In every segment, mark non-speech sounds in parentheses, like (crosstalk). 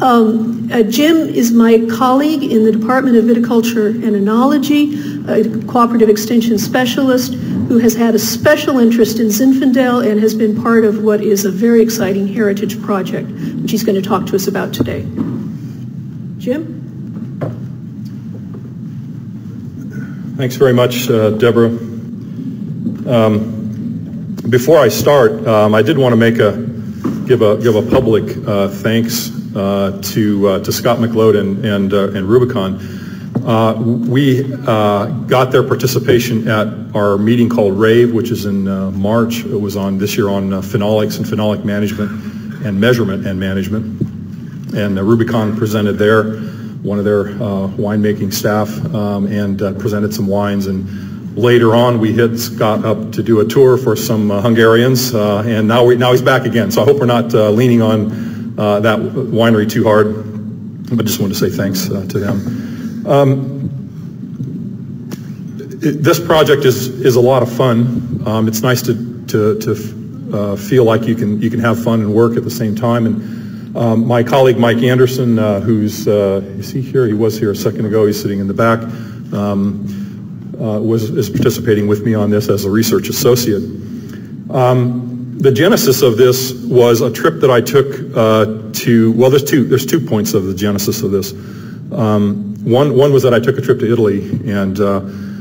Um, uh, Jim is my colleague in the Department of Viticulture and Enology, a cooperative extension specialist who has had a special interest in Zinfandel and has been part of what is a very exciting heritage project, which he's going to talk to us about today. Jim? Thanks very much, uh, Deborah. Um, before I start, um, I did want to make a give a give a public uh, thanks to uh, to Scott McLeod and and, uh, and Rubicon. Uh, we got their participation at our meeting called RAVE, which is in March. It was on this year on phenolics and phenolic management and measurement and management. And Rubicon presented there one of their uh, winemaking staff um, and uh, presented some wines. And later on, we hit Scott up to do a tour for some uh, Hungarians, uh, and now we now he's back again. So I hope we're not uh, leaning on uh, that winery too hard. But just wanted to say thanks to them. Um, it, this project is is a lot of fun. Um, it's nice to to, to feel like you can you can have fun and work at the same time and um, my colleague Mike Anderson, uh, who's, uh, is he here? He was here a second ago. He's sitting in the back. Um, uh, was is participating with me on this as a research associate. Um, the genesis of this was a trip that I took uh, to. Well, there's two. There's two points of the genesis of this. Um, one one was that I took a trip to Italy and uh,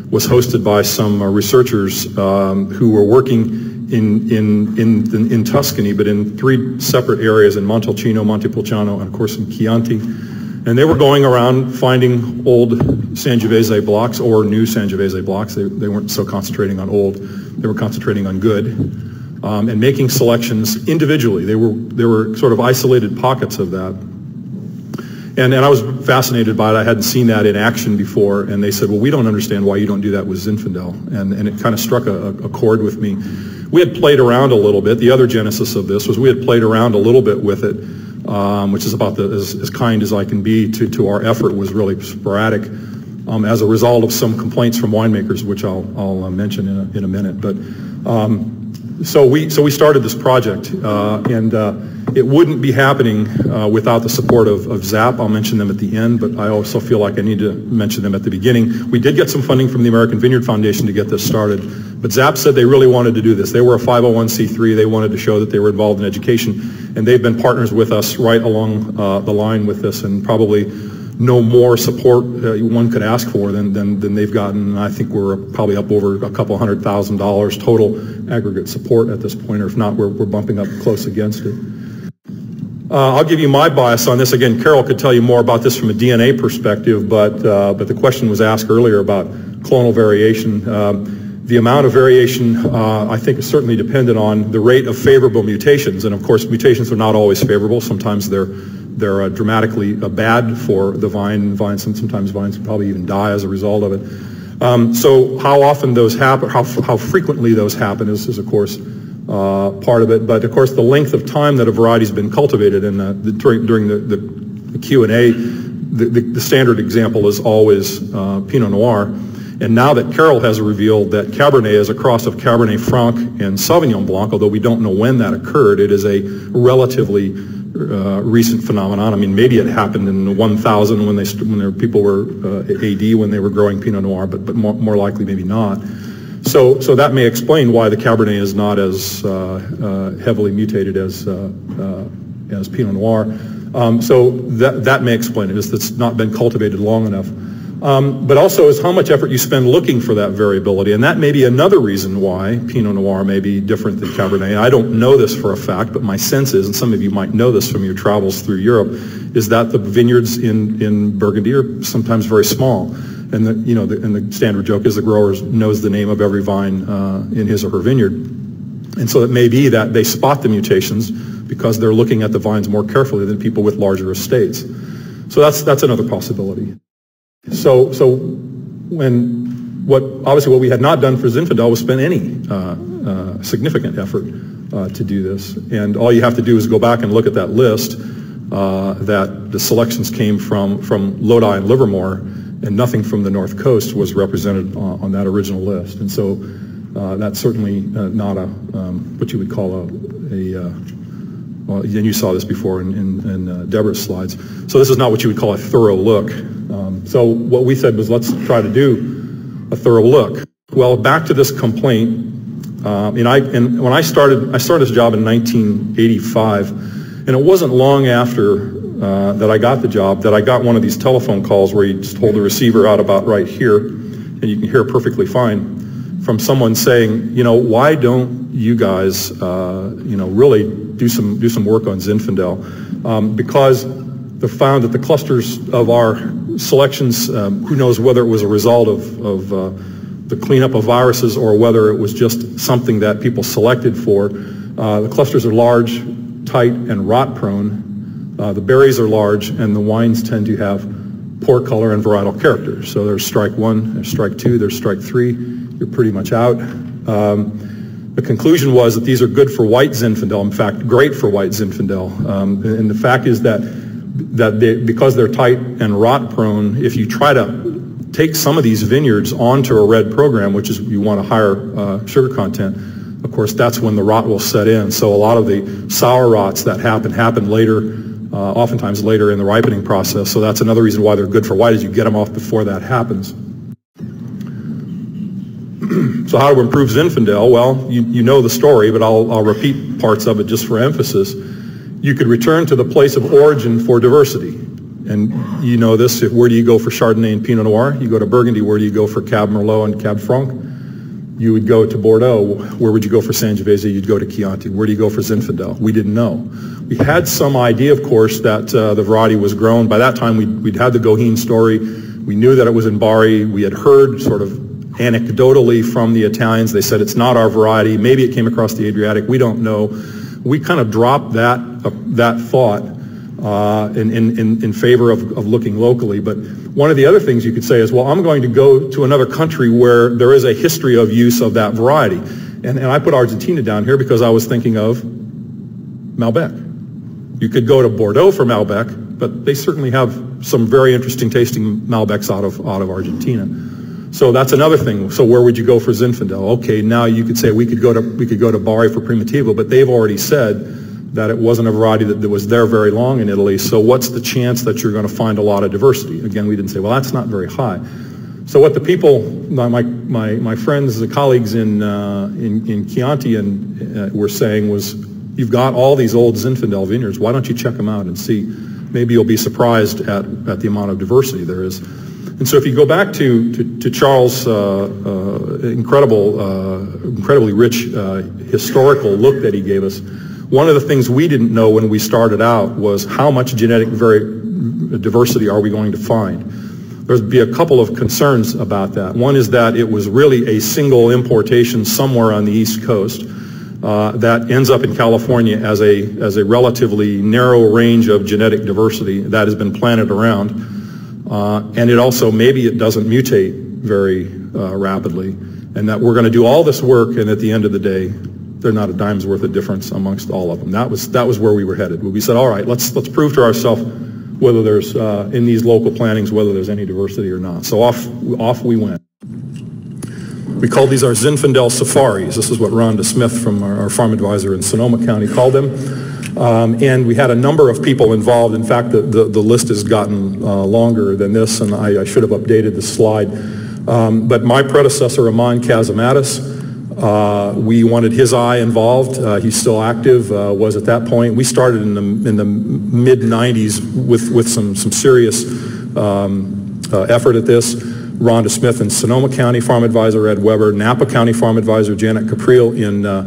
was hosted by some uh, researchers um, who were working in, in, in, in, Tuscany, but in three separate areas in Montalcino, Montepulciano, and of course in Chianti. And they were going around finding old Sangiovese blocks or new Sangiovese blocks. They, they weren't so concentrating on old, they were concentrating on good. Um, and making selections individually. They were, there were sort of isolated pockets of that. And, and I was fascinated by it. I hadn't seen that in action before. And they said, well, we don't understand why you don't do that with Zinfandel. And, and it kind of struck a, a chord with me. We had played around a little bit. The other genesis of this was we had played around a little bit with it, um, which is about the, as, as, kind as I can be to, to our effort was really sporadic um, as a result of some complaints from winemakers, which I'll, I'll uh, mention in a, in a minute. But um, so we so we started this project, uh, and uh, it wouldn't be happening uh, without the support of, of, ZAP. I'll mention them at the end, but I also feel like I need to mention them at the beginning. We did get some funding from the American Vineyard Foundation to get this started, but ZAP said they really wanted to do this. They were a 501c3. They wanted to show that they were involved in education, and they've been partners with us right along uh, the line with this, and probably no more support uh, one could ask for than, than, than they've gotten. I think we're probably up over a couple hundred thousand dollars total aggregate support at this point, or if not, we're, we're bumping up close against it. Uh, I'll give you my bias on this. Again, Carol could tell you more about this from a DNA perspective, but, uh, but the question was asked earlier about clonal variation. Um, the amount of variation, uh, I think, is certainly dependent on the rate of favorable mutations. And of course, mutations are not always favorable. Sometimes they're they're uh, dramatically uh, bad for the vine. Vines, sometimes vines probably even die as a result of it. Um, so how often those happen, how, how frequently those happen is, is of course, uh, part of it. But of course, the length of time that a variety's been cultivated and uh, the, during, during the, the, Q&A, the, the, the, standard example is always Pinot Noir. And now that Carol has revealed that Cabernet is a cross of Cabernet Franc and Sauvignon Blanc, although we don't know when that occurred, it is a relatively uh, recent phenomenon. I mean, maybe it happened in 1000 when they when there people were uh, AD when they were growing Pinot Noir, but but more, more, likely maybe not. So so that may explain why the Cabernet is not as uh, uh heavily mutated as uh, as Pinot Noir. Um, so that that may explain it. Is it's not been cultivated long enough. Um, but also is how much effort you spend looking for that variability. And that may be another reason why Pinot Noir may be different than Cabernet. I don't know this for a fact, but my sense is, and some of you might know this from your travels through Europe, is that the vineyards in, in Burgundy are sometimes very small. And the, you know, the, and the standard joke is the grower knows the name of every vine uh, in his or her vineyard. And so it may be that they spot the mutations because they're looking at the vines more carefully than people with larger estates. So that's, that's another possibility. So, so when what obviously what we had not done for Zinfandel was spend any uh, uh, significant effort uh, to do this, and all you have to do is go back and look at that list uh, that the selections came from from Lodi and Livermore, and nothing from the North Coast was represented on, on that original list, and so uh, that's certainly uh, not a um, what you would call a, a well, and you saw this before in, in, in uh, Deborah's slides. So this is not what you would call a thorough look. Um, so what we said was let's try to do a thorough look. Well, back to this complaint. Um, and I and when I started, I started this job in 1985, and it wasn't long after uh, that I got the job that I got one of these telephone calls where you just hold the receiver out about right here, and you can hear perfectly fine from someone saying, you know, why don't you guys, uh, you know, really do some do some work on Zinfandel? Um, because they found that the clusters of our selections, um, who knows whether it was a result of, of uh, the cleanup of viruses or whether it was just something that people selected for. Uh, the clusters are large, tight, and rot prone. Uh, the berries are large, and the wines tend to have poor color and varietal character. So there's strike one, there's strike two, there's strike three. You're pretty much out. Um, the conclusion was that these are good for white Zinfandel, in fact, great for white Zinfandel. Um, and the fact is that, that they, because they're tight and rot prone, if you try to take some of these vineyards onto a red program, which is you want a higher uh, sugar content, of course, that's when the rot will set in. So a lot of the sour rots that happen happen later uh, oftentimes later in the ripening process. So that's another reason why they're good for white is you get them off before that happens. So how to improve Zinfandel? Well, you, you know the story, but I'll, I'll repeat parts of it just for emphasis. You could return to the place of origin for diversity. And you know this, where do you go for Chardonnay and Pinot Noir? You go to Burgundy, where do you go for Cab Merlot and Cab Franc? You would go to Bordeaux. Where would you go for Sangiovese? You'd go to Chianti. Where do you go for Zinfandel? We didn't know. We had some idea, of course, that uh, the variety was grown. By that time, we'd, we'd had the Goheen story. We knew that it was in Bari. We had heard sort of anecdotally from the Italians. They said it's not our variety. Maybe it came across the Adriatic. We don't know. We kind of dropped that, uh, that thought uh, in, in, in favor of, of looking locally. But one of the other things you could say is, well, I'm going to go to another country where there is a history of use of that variety. And, and I put Argentina down here because I was thinking of Malbec. You could go to Bordeaux for Malbec, but they certainly have some very interesting tasting Malbecs out of, out of Argentina. So that's another thing. So where would you go for Zinfandel? Okay, now you could say we could go to we could go to Bari for Primitivo, but they've already said that it wasn't a variety that, that was there very long in Italy. So what's the chance that you're going to find a lot of diversity? Again, we didn't say, well, that's not very high. So what the people, my my my friends, the colleagues in uh, in, in Chianti and uh, were saying was You've got all these old Zinfandel vineyards. Why don't you check them out and see? Maybe you'll be surprised at, at the amount of diversity there is. And so if you go back to, to, to Charles' uh, uh, incredible, uh, incredibly rich uh, historical look that he gave us, one of the things we didn't know when we started out was how much genetic diversity are we going to find. There'd be a couple of concerns about that. One is that it was really a single importation somewhere on the East Coast uh, that ends up in California as a, as a relatively narrow range of genetic diversity that has been planted around. Uh, and it also, maybe it doesn't mutate very uh, rapidly. And that we're going to do all this work and at the end of the day, they're not a dime's worth of difference amongst all of them. That was, that was where we were headed. We said, all right, let's, let's prove to ourselves whether there's, uh, in these local plantings, whether there's any diversity or not. So off, off we went. We called these our Zinfandel safaris. This is what Rhonda Smith from our, our farm advisor in Sonoma County called them. Um, and we had a number of people involved. In fact, the, the, the list has gotten uh, longer than this, and I, I, should have updated the slide. Um, but my predecessor, Amand Kasimatis, uh, we wanted his eye involved. Uh, he's still active, uh, was at that point. We started in the, in the mid-90s with, with some, some serious um, uh, effort at this. Rhonda Smith in Sonoma County Farm Advisor Ed Weber, Napa County Farm Advisor Janet Caprile in uh,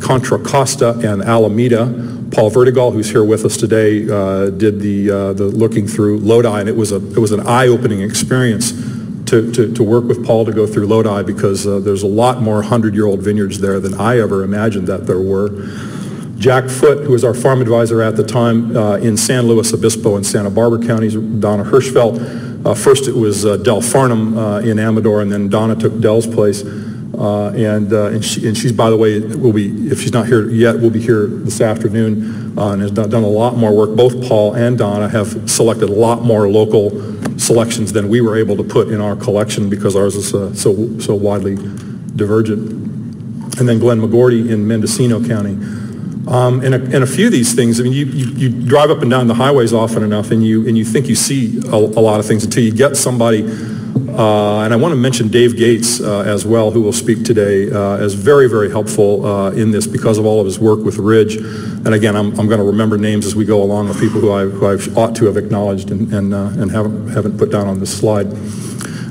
Contra Costa and Alameda. Paul Verdegaal, who's here with us today, uh, did the, uh, the looking through Lodi, and it was, a, it was an eye-opening experience to, to, to, work with Paul to go through Lodi because uh, there's a lot more 100-year-old vineyards there than I ever imagined that there were. Jack Foote, who was our farm advisor at the time uh, in San Luis Obispo and Santa Barbara counties, Donna Hirschfelt, uh, first it was uh, Del Farnham uh, in Amador, and then Donna took Del's place. Uh, and, uh, and, she, and she's, by the way, will be, if she's not here yet, will be here this afternoon uh, and has done, done, a lot more work. Both Paul and Donna have selected a lot more local selections than we were able to put in our collection because ours is so, so widely divergent. And then Glenn McGourty in Mendocino County. Um, and, a, and, a, few of these things, I mean, you, you, you, drive up and down the highways often enough and you, and you think you see a, a lot of things until you get somebody, uh, and I want to mention Dave Gates uh, as well, who will speak today, uh, as very, very helpful uh, in this because of all of his work with Ridge. And again, I'm, I'm going to remember names as we go along of people who I, who I ought to have acknowledged and, and, uh, and haven't, haven't put down on this slide.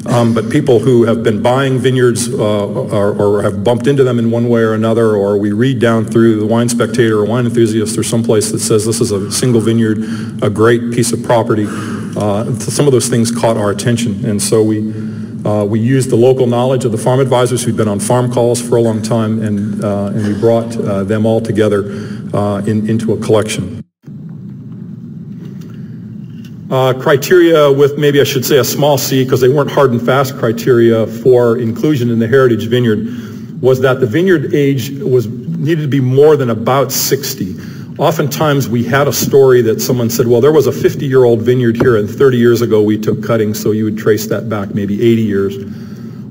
Um, but people who have been buying vineyards uh, or, or, have bumped into them in one way or another, or we read down through the Wine Spectator or Wine Enthusiast or someplace that says this is a single vineyard, a great piece of property. Uh, some of those things caught our attention, and so we uh, we used the local knowledge of the farm advisors who'd been on farm calls for a long time, and uh, and we brought them all together in, into a collection. Uh, criteria with maybe I should say a small c because they weren't hard and fast criteria for inclusion in the heritage vineyard was that the vineyard age was needed to be more than about 60. Oftentimes we had a story that someone said, well, there was a 50-year-old vineyard here and 30 years ago we took cuttings, so you would trace that back maybe 80 years.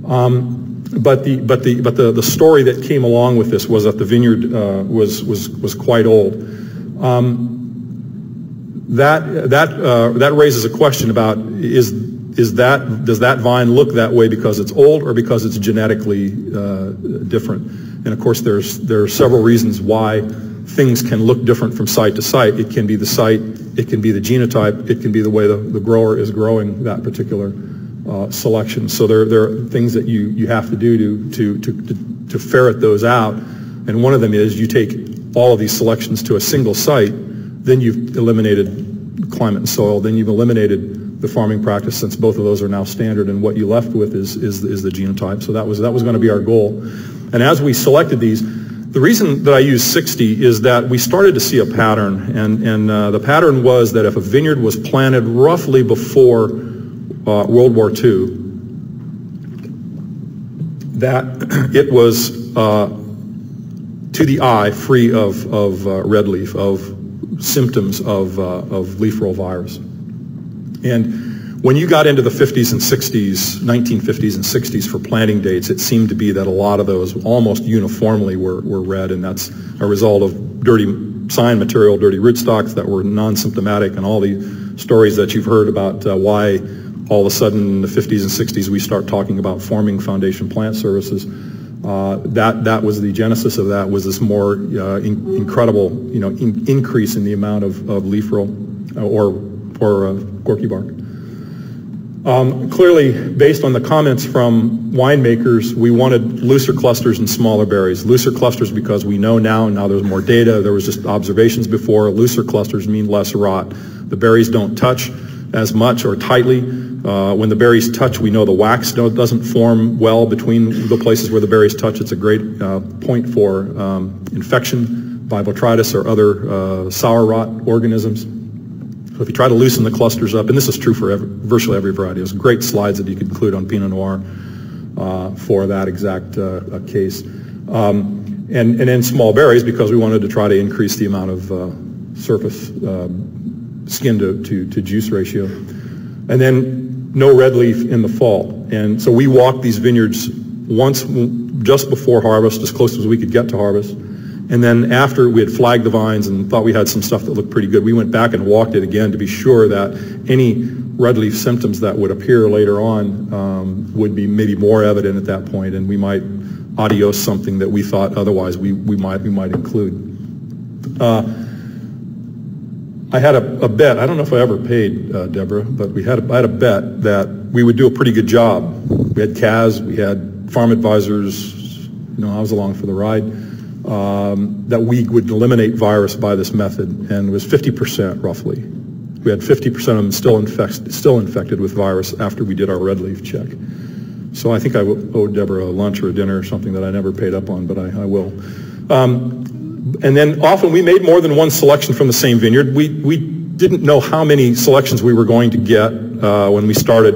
Um, but the but the but the, the story that came along with this was that the vineyard uh, was was was quite old. Um, that that uh, that raises a question about is is that does that vine look that way because it's old or because it's genetically uh, different? And of course, there's there are several reasons why things can look different from site to site. It can be the site, it can be the genotype, it can be the way the, the grower is growing that particular uh, selection. So there there are things that you you have to do to to to to, ferret those out. And one of them is you take all of these selections to a single site then you've eliminated climate and soil, then you've eliminated the farming practice since both of those are now standard and what you left with is, is, is the genotype. So that was, that was going to be our goal. And as we selected these, the reason that I use 60 is that we started to see a pattern, and, and uh, the pattern was that if a vineyard was planted roughly before uh, World War II, that (clears throat) it was uh, to the eye free of, of uh, red leaf, of symptoms of, uh, of leaf roll virus. And when you got into the 50s and 60s, 1950s and 60s for planting dates, it seemed to be that a lot of those almost uniformly were, were red, and that's a result of dirty scion material, dirty rootstocks that were non-symptomatic, and all the stories that you've heard about uh, why all of a sudden in the 50s and 60s we start talking about forming foundation plant services. Uh, that that was the genesis of that was this more uh, in, incredible you know in, increase in the amount of, of leaf roll uh, or or uh, corky bark. Um, clearly, based on the comments from winemakers, we wanted looser clusters and smaller berries. Looser clusters because we know now, now there's more data, there was just observations before, looser clusters mean less rot. The berries don't touch as much or tightly. Uh, when the berries touch, we know the wax doesn't form well between the places where the berries touch. It's a great uh, point for um, infection by botrytis or other uh, sour rot organisms. So if you try to loosen the clusters up, and this is true for every, virtually every variety, there's great slides that you can include on Pinot Noir uh, for that exact uh, case. Um, and, and then small berries because we wanted to try to increase the amount of uh, surface um, skin to, to, to juice ratio. And then no red leaf in the fall. And so we walked these vineyards once just before harvest, as close as we could get to harvest. And then after we had flagged the vines and thought we had some stuff that looked pretty good, we went back and walked it again to be sure that any red leaf symptoms that would appear later on um, would be maybe more evident at that point, and we might adios something that we thought otherwise we, we might we might include. Uh, I had a, a, bet. I don't know if I ever paid uh, Deborah, but we had a, I had a bet that we would do a pretty good job. We had CAS, we had farm advisors. You know, I was along for the ride. Um, that we would eliminate virus by this method, and was 50% roughly. We had 50% of them still, infect, still infected with virus after we did our red leaf check. So I think I owed Deborah a lunch or a dinner or something that I never paid up on, but I, I will. Um, and then often we made more than one selection from the same vineyard. We, we didn't know how many selections we were going to get uh, when we started,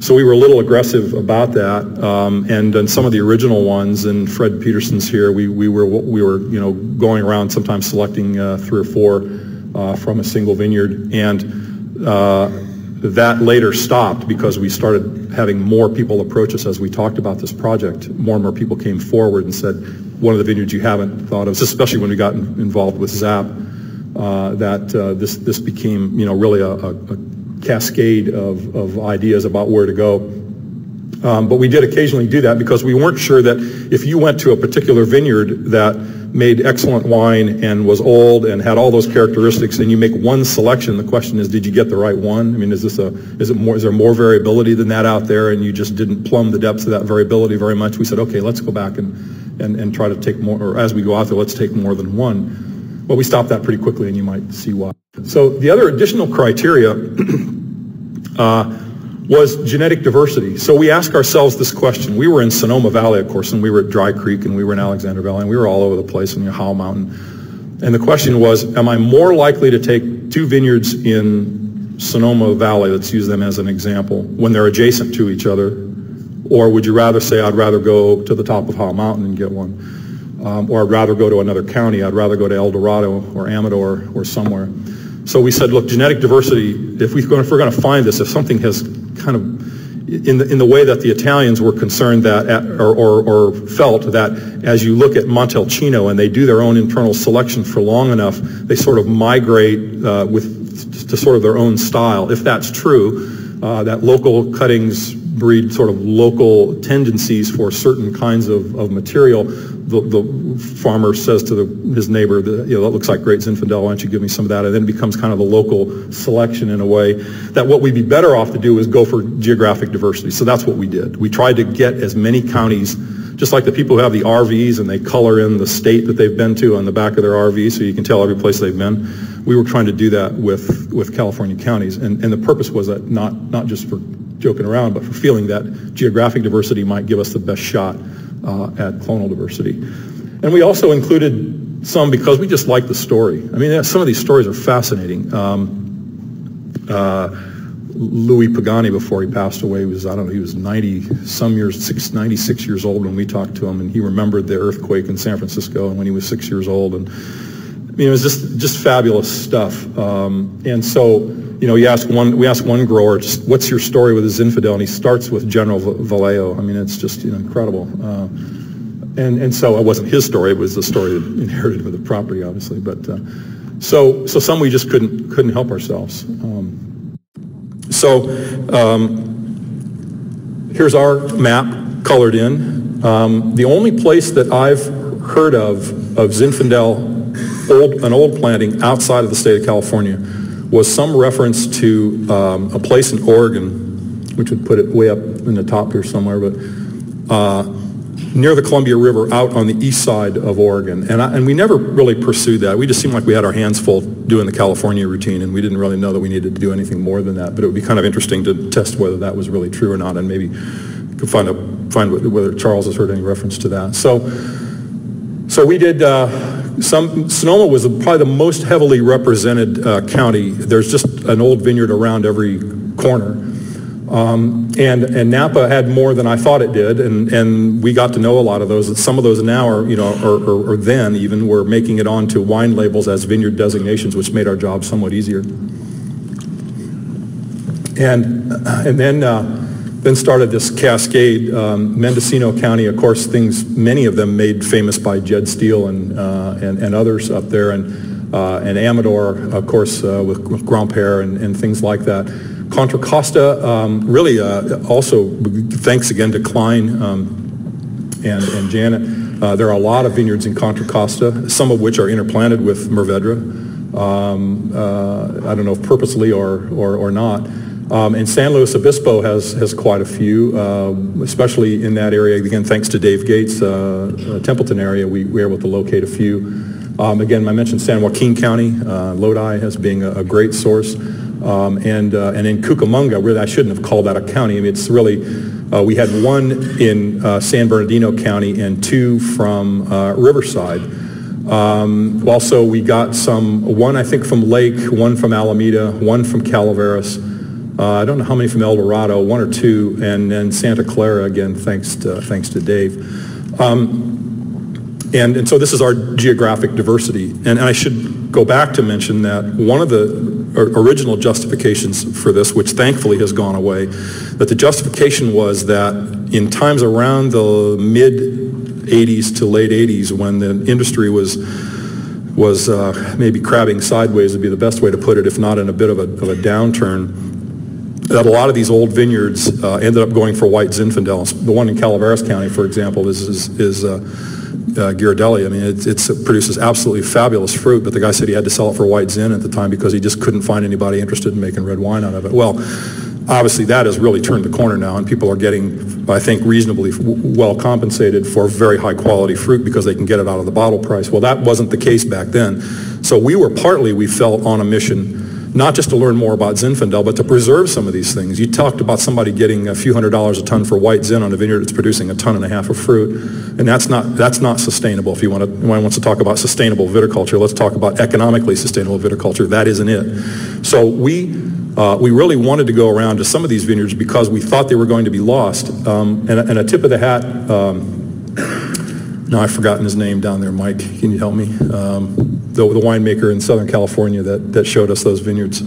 so we were a little aggressive about that. Um, and on some of the original ones, and Fred Peterson's here, we, we were we were you know going around sometimes selecting uh, three or four uh, from a single vineyard, and uh, that later stopped because we started having more people approach us as we talked about this project. More and more people came forward and said, one of the vineyards you haven't thought of, especially when we got involved with ZAP, uh, that uh, this, this became, you know, really a, a cascade of, of ideas about where to go. Um, but we did occasionally do that because we weren't sure that if you went to a particular vineyard that made excellent wine and was old and had all those characteristics and you make one selection, the question is, did you get the right one? I mean, is this a, is it more, is there more variability than that out there and you just didn't plumb the depths of that variability very much? We said, okay, let's go back and, and, and try to take more, or as we go out there, let's take more than one. Well, we stopped that pretty quickly and you might see why. So the other additional criteria (clears throat) uh, was genetic diversity. So we ask ourselves this question. We were in Sonoma Valley, of course, and we were at Dry Creek, and we were in Alexander Valley, and we were all over the place in the Howell Mountain. And the question was, am I more likely to take two vineyards in Sonoma Valley, let's use them as an example, when they're adjacent to each other? Or would you rather say, I'd rather go to the top of Howell Mountain and get one? Um, or I'd rather go to another county. I'd rather go to El Dorado or Amador or somewhere. So we said, look, genetic diversity, if, we, if we're going to find this, if something has kind of in the, in the way that the Italians were concerned that, or, or, or, felt that as you look at Montalcino and they do their own internal selection for long enough, they sort of migrate uh, with to sort of their own style. If that's true, uh, that local cuttings breed sort of local tendencies for certain kinds of, of material, the, the farmer says to the, his neighbor, that, you know, that looks like great Zinfandel, why don't you give me some of that? And then it becomes kind of a local selection in a way that what we'd be better off to do is go for geographic diversity. So that's what we did. We tried to get as many counties, just like the people who have the RVs and they color in the state that they've been to on the back of their RV so you can tell every place they've been. We were trying to do that with, with California counties. And, and the purpose was that not, not just for joking around, but for feeling that geographic diversity might give us the best shot uh, at clonal diversity. And we also included some because we just like the story. I mean, some of these stories are fascinating. Um, uh, Louis Pagani, before he passed away, was, I don't know, he was 90 some years, six, 96 years old when we talked to him, and he remembered the earthquake in San Francisco and when he was six years old. And mean, it was just, just fabulous stuff. Um, and so, you know, you ask one, we ask one grower, just, what's your story with his infidel? And he starts with General Vallejo. I mean, it's just you know, incredible. Uh, and, and so it wasn't his story, it was the story that inherited with the property, obviously. But uh, so, so some we just couldn't, couldn't help ourselves. Um, so um, here's our map colored in. Um, the only place that I've heard of, of Zinfandel, old, an old planting outside of the state of California, was some reference to um, a place in Oregon, which would put it way up in the top here somewhere, but uh, near the Columbia River out on the east side of Oregon. And, I, and we never really pursued that. We just seemed like we had our hands full doing the California routine, and we didn't really know that we needed to do anything more than that. But it would be kind of interesting to test whether that was really true or not, and maybe could find, a, find whether Charles has heard any reference to that. So, so we did, uh, some, Sonoma was probably the most heavily represented uh, county. There's just an old vineyard around every corner. Um, and, and Napa had more than I thought it did, and, and we got to know a lot of those. Some of those now are, you know, or, or, or then even were making it onto wine labels as vineyard designations, which made our job somewhat easier. And, and then, uh, then started this cascade. Um, Mendocino County, of course, things, many of them made famous by Jed Steele and, uh, and, and others up there, and, uh, and Amador, of course, uh, with, Grand Pere and, and things like that. Contra Costa, um, really uh, also thanks again to Cline um, and, and Janet. Uh, there are a lot of vineyards in Contra Costa, some of which are interplanted with Mourvedre. Um, uh, I don't know if purposely or, or, or not. Um, and San Luis Obispo has, has quite a few, uh, especially in that area. Again, thanks to Dave Gates, uh, uh, Templeton area, we were able to locate a few. Um, again, I mentioned San Joaquin County, Lodi as being a, a great source. Um, and, uh, and in Cucamonga, really I shouldn't have called that a county. I mean, it's really, uh, we had one in uh, San Bernardino County and two from uh, Riverside. Um, also, we got some, one I think from Lake, one from Alameda, one from Calaveras. Uh, I don't know how many from El Dorado, one or two, and then Santa Clara again, thanks to, thanks to Dave. Um, and, and so this is our geographic diversity. And, and I should go back to mention that one of the original justifications for this, which thankfully has gone away, that the justification was that in times around the mid 80s to late 80s when the industry was was uh, maybe crabbing sideways would be the best way to put it, if not in a bit of a, of a downturn that a lot of these old vineyards uh, ended up going for white Zinfandel. The one in Calaveras County, for example, is, is, is uh, uh, Ghirardelli. I mean, it, it produces absolutely fabulous fruit, but the guy said he had to sell it for white Zin at the time because he just couldn't find anybody interested in making red wine out of it. Well, obviously that has really turned the corner now, and people are getting, I think, reasonably well compensated for very high quality fruit because they can get it out of the bottle price. Well, that wasn't the case back then. So we were partly, we felt, on a mission not just to learn more about Zinfandel, but to preserve some of these things. You talked about somebody getting a few hundred dollars a ton for white Zin on a vineyard that's producing a ton and a half of fruit, and that's not, that's not sustainable. If you want to, anyone wants to talk about sustainable viticulture, let's talk about economically sustainable viticulture. That isn't it. So we, uh, we really wanted to go around to some of these vineyards because we thought they were going to be lost. Um, and, and, a tip of the hat, um, now I've forgotten his name down there, Mike. Can you help me? Um, the, the winemaker in Southern California that, that showed us those vineyards.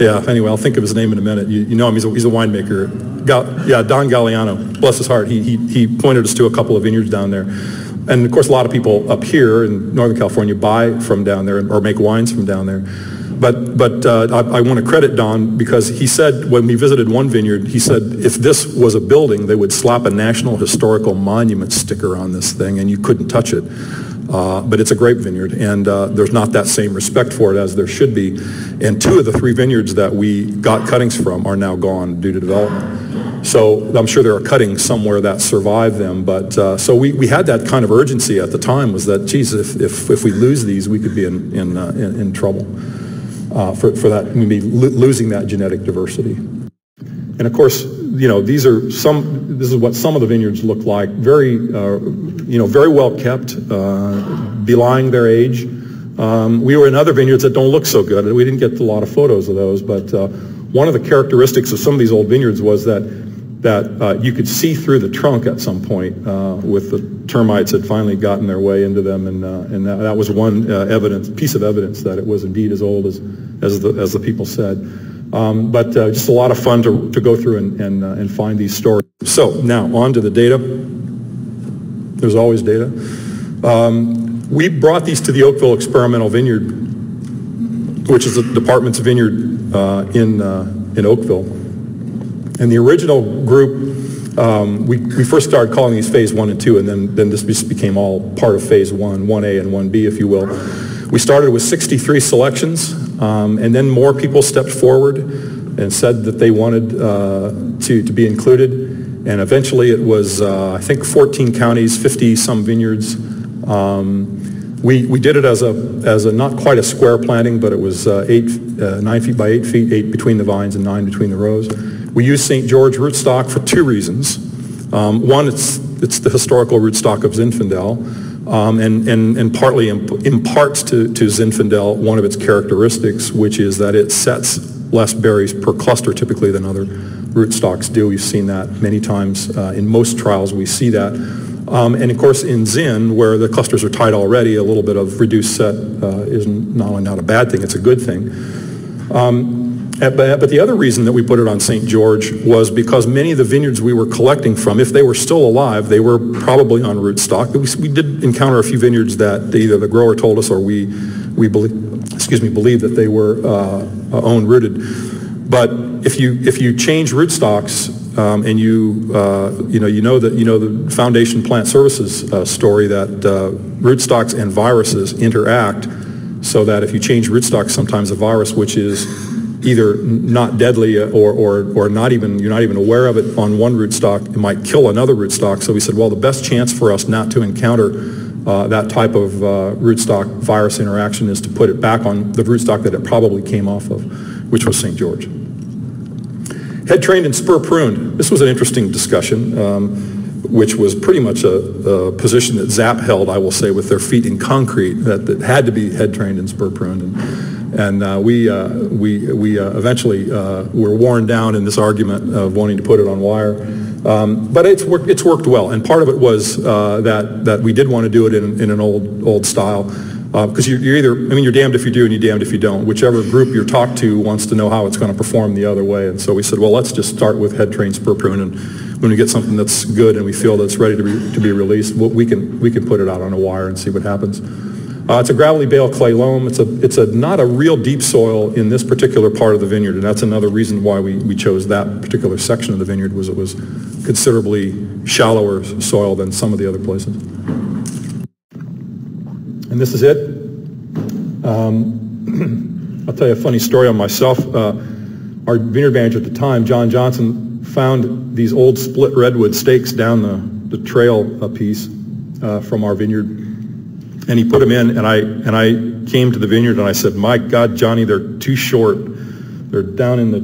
Yeah, anyway, I'll think of his name in a minute. You, you know him, he's a, he's a winemaker. Gal, yeah, Don Galleano, bless his heart. He, he, he pointed us to a couple of vineyards down there. And of course, a lot of people up here in Northern California buy from down there or make wines from down there. But, but uh, I, I, want to credit Don because he said when we visited one vineyard, he said if this was a building, they would slap a National Historical Monument sticker on this thing and you couldn't touch it. Uh, but it's a grape vineyard, and uh, there's not that same respect for it as there should be. And two of the three vineyards that we got cuttings from are now gone due to development. So I'm sure there are cuttings somewhere that survive them, but uh, so we, we had that kind of urgency at the time was that, geez, if, if, if we lose these, we could be in, in, uh, in, in trouble uh, for, for that, maybe lo- losing that genetic diversity. And of course, you know, these are some, this is what some of the vineyards look like. Very, uh, you know, very well kept, uh, belying their age. Um, we were in other vineyards that don't look so good. We didn't get a lot of photos of those, but uh, one of the characteristics of some of these old vineyards was that that uh, you could see through the trunk at some point uh, with the termites had finally gotten their way into them, and, uh, and that, that, was one uh, evidence, piece of evidence that it was indeed as old as, as, the, as the people said. Um, but uh, just a lot of fun to, to go through and, and, uh, and find these stories. So now on to the data. There's always data. Um, we brought these to the Oakville Experimental Vineyard, which is the department's vineyard in, in Oakville. And the original group, um, we, we first started calling these phase one and two, and then, then this became all part of phase one, 1A and 1B, if you will. We started with 63 selections, um, and then more people stepped forward and said that they wanted uh, to, to be included. And eventually it was, uh, I think, 14 counties, 50 some vineyards. Um, we, we did it as a, as a not quite a square planting, but it was uh, eight, uh, nine feet by eight feet, eight between the vines and nine between the rows. We use St. George rootstock for two reasons. Um, one, it's, it's the historical rootstock of Zinfandel, um, and, and, and partly imp- imparts to, to Zinfandel one of its characteristics, which is that it sets less berries per cluster typically than other rootstocks do. We've seen that many times. Uh, in most trials, we see that. Um, and of course, in Zin, where the clusters are tight already, a little bit of reduced set uh, is not only not a bad thing, it's a good thing. Um, but the other reason that we put it on St. George was because many of the vineyards we were collecting from, if they were still alive, they were probably on rootstock. We, we did encounter a few vineyards that either the grower told us or we, we believe, excuse me, believe that they were uh, own rooted. But if you, if you change rootstocks um, and you, uh, you know, you know that you know the Foundation Plant Services uh, story that uh, rootstocks and viruses interact, so that if you change rootstocks, sometimes a virus, which is either not deadly or, or, or not even, you're not even aware of it on one rootstock. It might kill another rootstock. So we said, well, the best chance for us not to encounter uh, that type of uh, rootstock virus interaction is to put it back on the rootstock that it probably came off of, which was St. George. Head trained and spur pruned. This was an interesting discussion. Um, which was pretty much a, a, position that ZAP held, I will say, with their feet in concrete, that, that had to be head trained and spur pruned. And, and uh, we, uh, we, we uh, eventually uh, were worn down in this argument of wanting to put it on wire. Um, but it's, worked, it's worked well. And part of it was uh, that, that we did want to do it in, in an old, old style. Because you're, you're either, I mean, you're damned if you do and you're damned if you don't. Whichever group you're talked to wants to know how it's going to perform the other way. And so we said, well, let's just start with head trained spur prune. And when we get something that's good and we feel that it's ready to be, to be released, we can, we can put it out on a wire and see what happens. Uh, it's a gravelly bale clay loam. It's a, it's a not a real deep soil in this particular part of the vineyard, and that's another reason why we, we chose that particular section of the vineyard was it was considerably shallower soil than some of the other places. And this is it. Um, (clears throat) I'll tell you a funny story on myself. Uh, our vineyard manager at the time, John Johnson, found these old split redwood stakes down the, the trail a piece uh, from our vineyard, and he put them in. And I and I came to the vineyard and I said, "My God, Johnny, they're too short. They're down in the,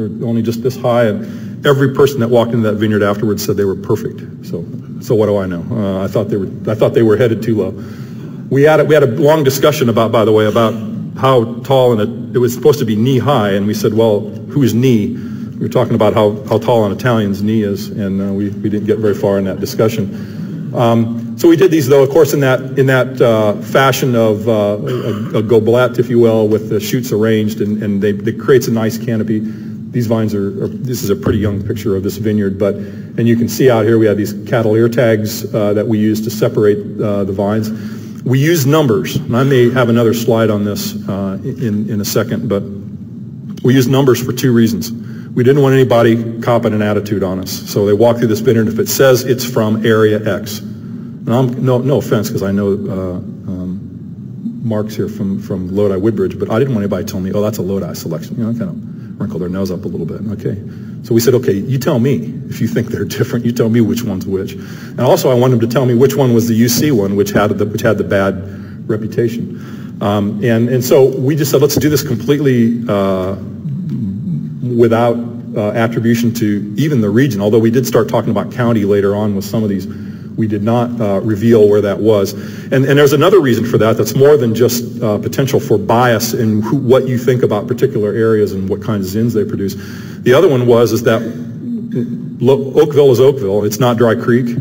they're only just this high." And every person that walked into that vineyard afterwards said they were perfect. So so what do I know? Uh, I thought they were I thought they were headed too low. We had a, we had a long discussion about, by the way, about how tall and it, was supposed to be knee high, and we said, well, who's knee? We were talking about how, how tall an Italian's knee is, and uh, we, we didn't get very far in that discussion. Um, so we did these, though, of course, in that in that uh, fashion of uh, a, a goblet, if you will, with the shoots arranged, and, and they, it creates a nice canopy. These vines are, are, this is a pretty young picture of this vineyard, but, and you can see out here we have these cattle ear tags uh, that we use to separate uh, the vines. We use numbers, and I may have another slide on this uh, in, in a second, but we use numbers for two reasons. We didn't want anybody copping an attitude on us. So they walk through this vineyard, and if it says it's from area X, no, no offense, because I know uh, um, Mark's here from, from Lodi Woodbridge, but I didn't want anybody telling me, oh, that's a Lodi selection. You know, kind of wrinkle their nose up a little bit. Okay. So we said, okay, you tell me if you think they're (laughs) different. You tell me which one's which. And also, I want them to tell me which one was the UC one, which had the which had the bad reputation. Um, and and so we just said, let's do this completely uh, without uh, attribution to even the region. Although we did start talking about county later on with some of these. We did not uh, reveal where that was. And, and there's another reason for that that's more than just uh, potential for bias in who, what you think about particular areas and what kinds of zins they produce. The other one was is that Oakville is Oakville. It's not Dry Creek.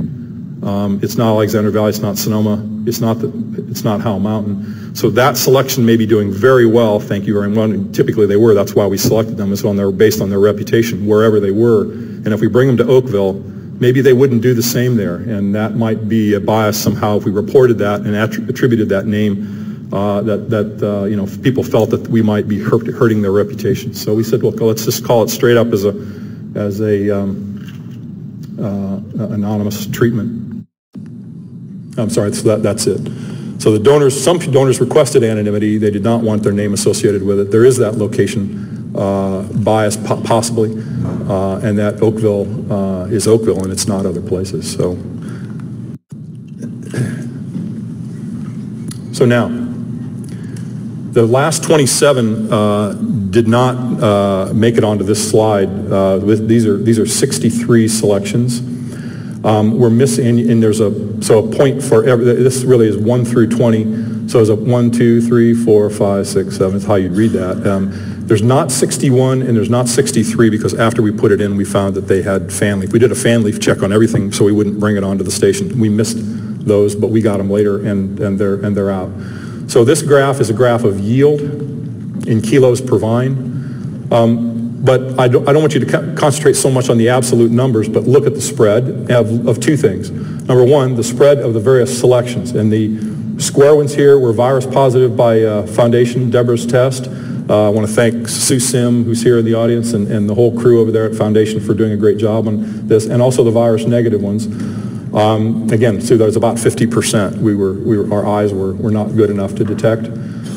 Um, it's not Alexander Valley. It's not Sonoma. It's not the, it's not Howell Mountain. So that selection may be doing very well. Thank you very much. Typically they were. That's why we selected them. Is on their based on their reputation wherever they were. And if we bring them to Oakville, maybe they wouldn't do the same there. And that might be a bias somehow if we reported that and attributed that name uh, that, that uh, you know, people felt that we might be hurt, hurting their reputation. So we said, well, let's just call it straight up as a, as a um, uh, anonymous treatment. I'm sorry, so that, that's it. So the donors, some donors requested anonymity. They did not want their name associated with it. There is that location uh, bias po possibly, uh, and that Oakville uh, is Oakville and it's not other places. So, so now, the last 27 uh, did not uh, make it onto this slide. Uh, these are these are 63 selections. Um, we're missing, and there's a so a point for every. This really is one through 20. So there's a one, two, three, four, five, six, seven. It's how you'd read that. Um, there's not 61 and there's not 63 because after we put it in, we found that they had fan leaf. We did a fan leaf check on everything so we wouldn't bring it onto the station. We missed those, but we got them later, and and they're and they're out. So this graph is a graph of yield in kilos per vine. Um, but I don't, I don't want you to concentrate so much on the absolute numbers, but look at the spread of, of two things. Number one, the spread of the various selections. And the square ones here were virus positive by uh, Foundation, Deborah's test. Uh, I want to thank Sue Sim, who's here in the audience, and, and the whole crew over there at Foundation for doing a great job on this, and also the virus negative ones. Um, again, so that was about 50%. We were, we were, our eyes were, were not good enough to detect.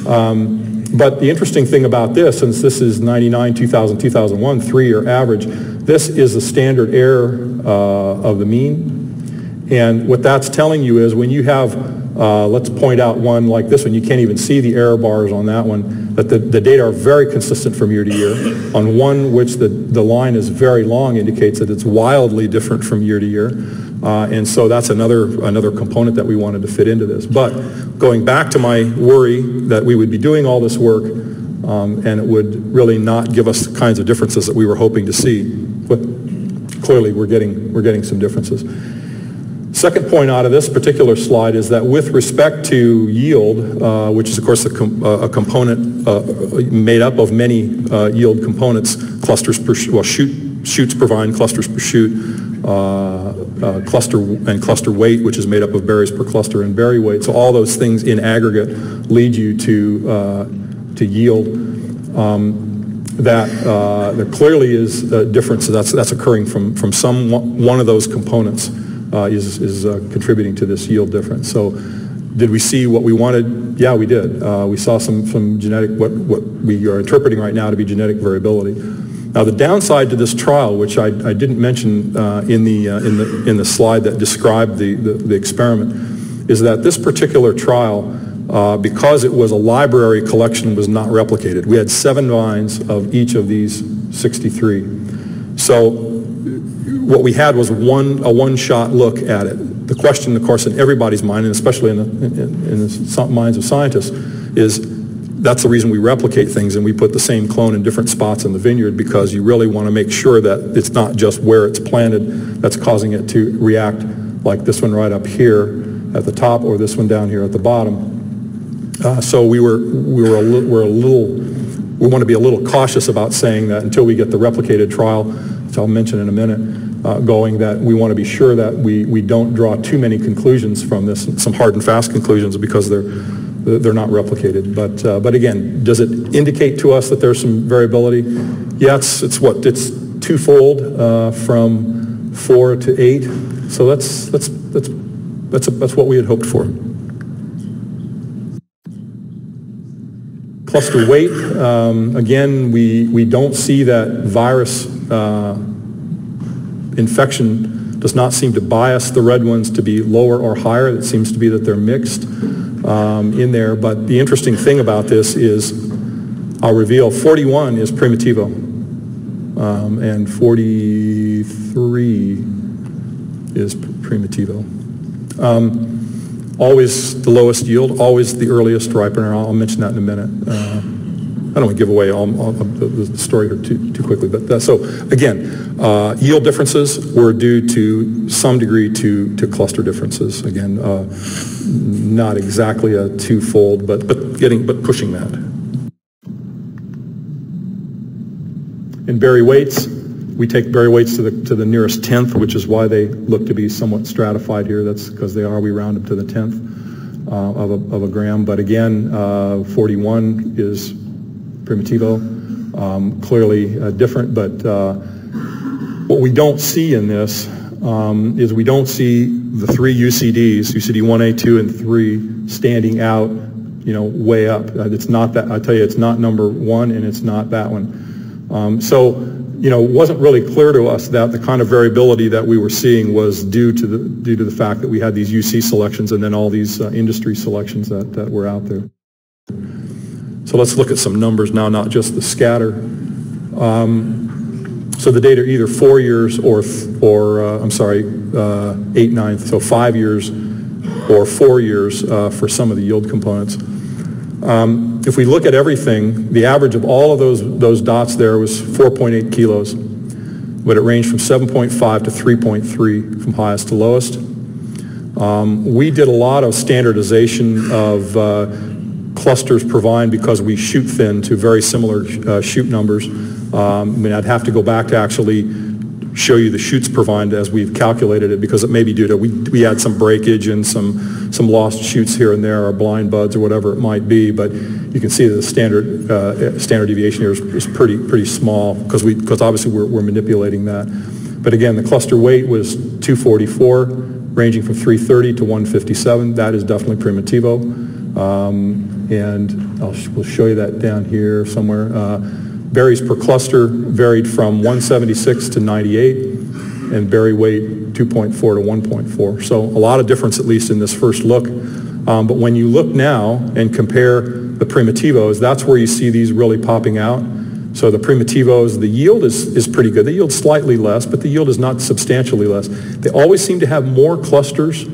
Um, but the interesting thing about this, since this is 99, 2000, 2001, three-year average, this is the standard error uh, of the mean. And what that's telling you is when you have, uh, let's point out one like this one, you can't even see the error bars on that one, but the, the data are very consistent from year to year. On one which the, the line is very long indicates that it's wildly different from year to year. Uh, and so that's another, another component that we wanted to fit into this. But going back to my worry that we would be doing all this work um, and it would really not give us the kinds of differences that we were hoping to see. But clearly we're getting, we're getting some differences. Second point out of this particular slide is that with respect to yield, uh, which is of course a, com- uh, a component uh, made up of many uh, yield components, clusters per sh- well, shoot, shoots per vine, clusters per shoot, uh, cluster and cluster weight, which is made up of berries per cluster and berry weight. So all those things in aggregate lead you to to yield. Um, that uh, there clearly is a difference that's that's occurring from from some one of those components uh, is, is uh, contributing to this yield difference. So did we see what we wanted? Yeah, we did. Uh, we saw some, some genetic, what, what we are interpreting right now to be genetic variability. Now the downside to this trial, which I, I didn't mention uh, in, the, uh, in, the, in the slide that described the, the, the experiment, is that this particular trial, uh, because it was a library collection, was not replicated. We had seven vines of each of these 63. So what we had was one, a one-shot look at it. The question, of course, in everybody's mind, and especially in the, in, in the minds of scientists, is that's the reason we replicate things and we put the same clone in different spots in the vineyard because you really want to make sure that it's not just where it's planted that's causing it to react like this one right up here at the top or this one down here at the bottom. Uh, so we were, we were a, li- we're a little, we want to be a little cautious about saying that until we get the replicated trial, which I'll mention in a minute uh, going that we want to be sure that we, we don't draw too many conclusions from this, some hard and fast conclusions because they're, they're not replicated. But, uh, but again, does it indicate to us that there's some variability? Yeah, it's, it's what, it's twofold uh, from four to eight. So that's, that's, that's, that's, a, that's what we had hoped for. Cluster weight, um, again, we, we don't see that virus uh, infection does not seem to bias the red ones to be lower or higher. It seems to be that they're mixed um, in there. But the interesting thing about this is I'll reveal 41 is Primitivo um, and 43 is Primitivo. Um, always the lowest yield, always the earliest ripener. I'll mention that in a minute. Uh, don't want to give away all, all the story here too, too quickly, but uh, so again, uh, yield differences were due to some degree to, to cluster differences. Again, uh, not exactly a twofold, but but getting but pushing that. In berry weights, we take berry weights to the to the nearest tenth, which is why they look to be somewhat stratified here. That's because they are. We round them to the tenth uh, of a of a gram. But again, uh, 41 is Primitivo. Um, clearly uh, different, but uh, what we don't see in this um, is we don't see the three UCDs, UCD 1A, 2, and 3, standing out, you know, way up. Uh, it's not that, I tell you, it's not number one and it's not that one. Um, so, you know, it wasn't really clear to us that the kind of variability that we were seeing was due to the, due to the fact that we had these UC selections and then all these uh, industry selections that, that were out there. So let's look at some numbers now, not just the scatter. Um, so the data are either four years or, or uh, I'm sorry, uh, eight ninths, so five years or four years uh, for some of the yield components. Um, if we look at everything, the average of all of those, those dots there was 4.8 kilos, but it ranged from 7.5 to 3.3 from highest to lowest. Um, we did a lot of standardization of uh, clusters per vine because we shoot thin to very similar uh, shoot numbers. Um, I mean, I'd have to go back to actually show you the shoots per vine as we've calculated it because it may be due to, we, we had some breakage and some, some lost shoots here and there or blind buds or whatever it might be, but you can see that the standard, uh, standard deviation here is, is pretty, pretty small because we, because obviously we're, we're manipulating that. But again, the cluster weight was 244, ranging from 330 to 157. That is definitely Primitivo. Um, and I'll, we'll show you that down here somewhere. Uh, berries per cluster varied from 176 to 98, and berry weight 2.4 to 1.4. So a lot of difference, at least in this first look. Um, but when you look now and compare the primitivos, that's where you see these really popping out. So the primitivos, the yield is, is pretty good. The yield slightly less, but the yield is not substantially less. They always seem to have more clusters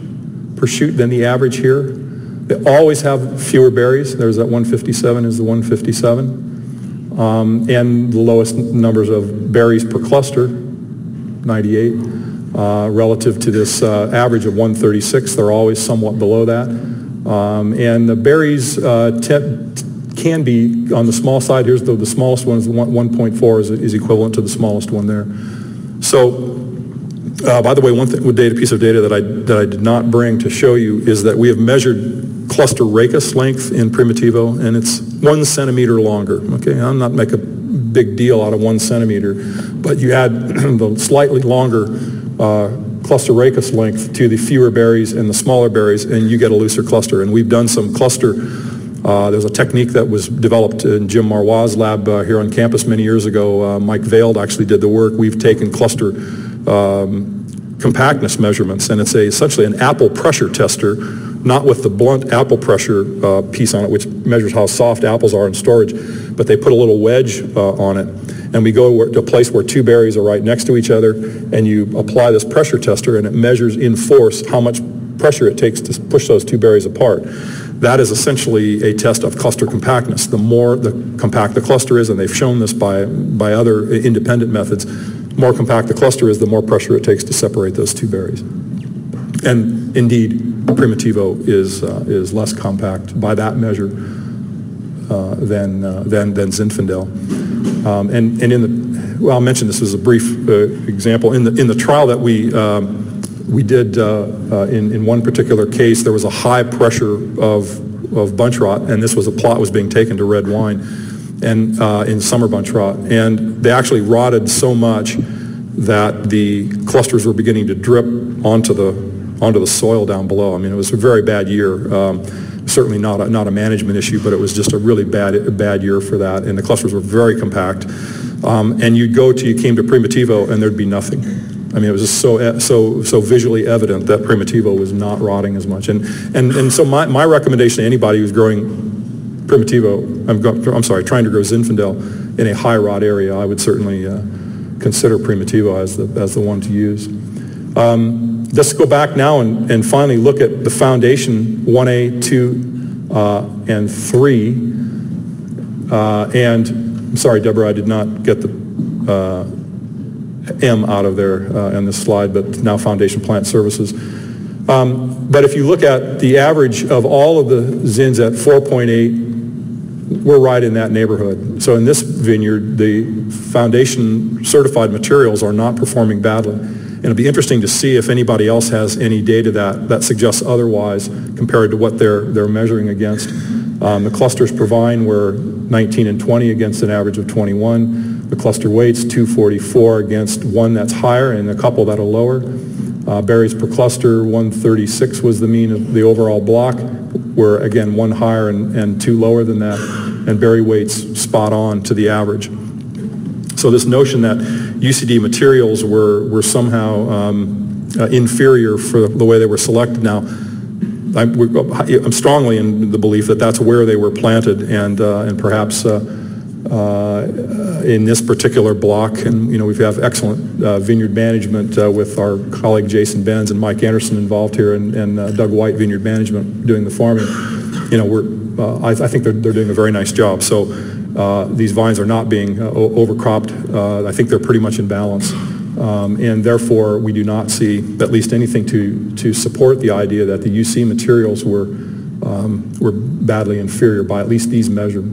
per shoot than the average here. They always have fewer berries. There's that 157 is the 157. Um, and the lowest numbers of berries per cluster, 98. uh, relative to this uh, average of 136. They're always somewhat below that. Um, and the berries uh, can be on the small side. Here's the, the smallest one, is 1.4 is, is equivalent to the smallest one there. So uh, by the way, one thing, data, piece of data that I, that I did not bring to show you is that we have measured cluster rachis length in Primitivo, and it's one centimeter longer. Okay, I'm not make a big deal out of one centimeter, but you add (clears throat) the slightly longer uh, cluster rachis length to the fewer berries and the smaller berries, and you get a looser cluster. And we've done some cluster uh, there's a technique that was developed in Jim Marwa's lab uh, here on campus many years ago. Uh, Mike Veiled actually did the work. We've taken cluster um, compactness measurements, and it's a, essentially an apple pressure tester, not with the blunt apple pressure uh, piece on it, which measures how soft apples are in storage, but they put a little wedge uh, on it. And we go to a place where two berries are right next to each other, and you apply this pressure tester, and it measures in force how much pressure it takes to push those two berries apart. That is essentially a test of cluster compactness. The more the compact the cluster is, and they've shown this by, by other independent methods, more compact the cluster is, the more pressure it takes to separate those two berries. And indeed, Primitivo is, uh, is less compact by that measure uh, than, uh, than, than Zinfandel. Um, and, and in the, well, I'll mention this as a brief uh, example. In the, in the trial that we um, we did, uh, in, in one particular case, there was a high pressure of, of bunch rot, and this was a plot was being taken to red wine and uh, in summer bunch rot. And they actually rotted so much that the clusters were beginning to drip onto the onto the soil down below. I mean, it was a very bad year. Um, certainly not a, not a management issue, but it was just a really bad bad year for that. And the clusters were very compact. Um, and you'd go to, you came to Primitivo, and there'd be nothing. I mean, it was just so, so, so visually evident that Primitivo was not rotting as much. And, and, and so my, my recommendation to anybody who's growing Primitivo, I'm, I'm sorry, trying to grow Zinfandel in a high rot area, I would certainly uh, consider Primitivo as the, as the one to use. Um, let's go back now and, and finally look at the foundation 1A, 2, uh, and 3. Uh, and I'm sorry, Deborah, I did not get the uh, M out of there uh, in this slide, but now Foundation Plant Services. Um, but if you look at the average of all of the ZINs at 4.8, we're right in that neighborhood. So in this vineyard, the foundation certified materials are not performing badly. And it'll be interesting to see if anybody else has any data that, that suggests otherwise compared to what they're, they're measuring against. Um, the clusters Provine were 19 and 20 against an average of 21. The cluster weights 244 against one that's higher and a couple that are lower. Uh, berries per cluster 136 was the mean of the overall block. Were again one higher and, and two lower than that, and berry weights spot on to the average. So this notion that UCD materials were were somehow um, uh, inferior for the way they were selected now I'm, I'm, strongly in the belief that that's where they were planted and, uh, and perhaps uh, uh, in this particular block, and you know we have excellent uh, vineyard management uh, with our colleague Jason Benz and Mike Anderson involved here, and, and Doug White Vineyard Management doing the farming. You know, we're I, I, think they're, they're doing a very nice job. So these vines are not being overcropped. I think they're pretty much in balance. Um, and therefore, we do not see at least anything to, to support the idea that the UC materials were, um, were badly inferior by at least these measures.